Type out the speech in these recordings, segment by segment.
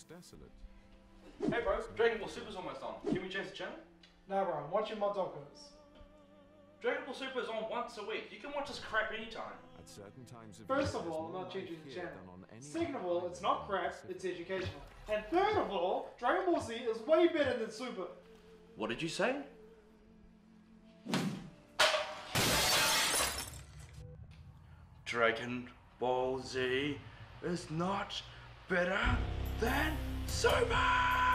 looks desolate. Hey bro, Dragon Ball Super's almost on. Can we change the channel? Nah, bro, I'm watching my docos. Dragon Ball Super is on once a week. You can watch this crap anytime. At certain times of First of all, I'm not changing the here channel. than on any Second of all, it's not crap, it's educational. And third of all, Dragon Ball Z is way better than Super. What did you say? Dragon Ball Z is not better than Super!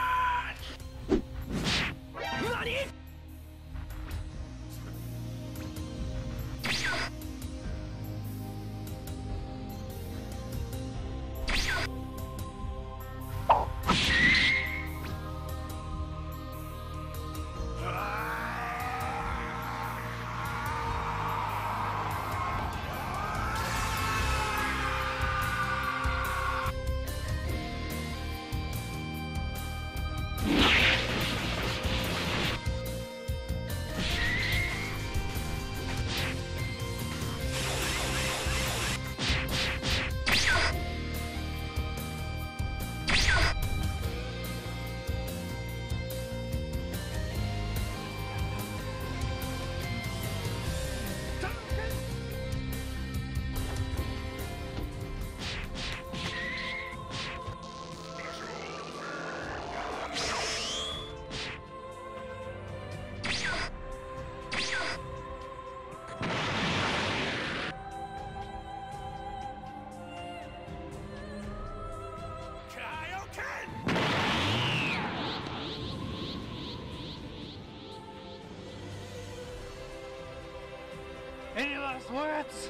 Last words?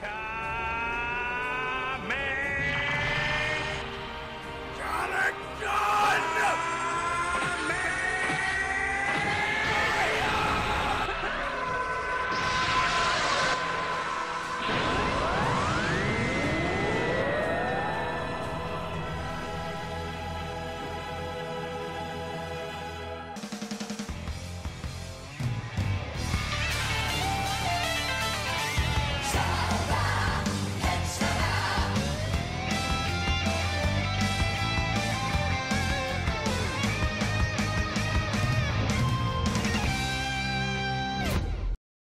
Ka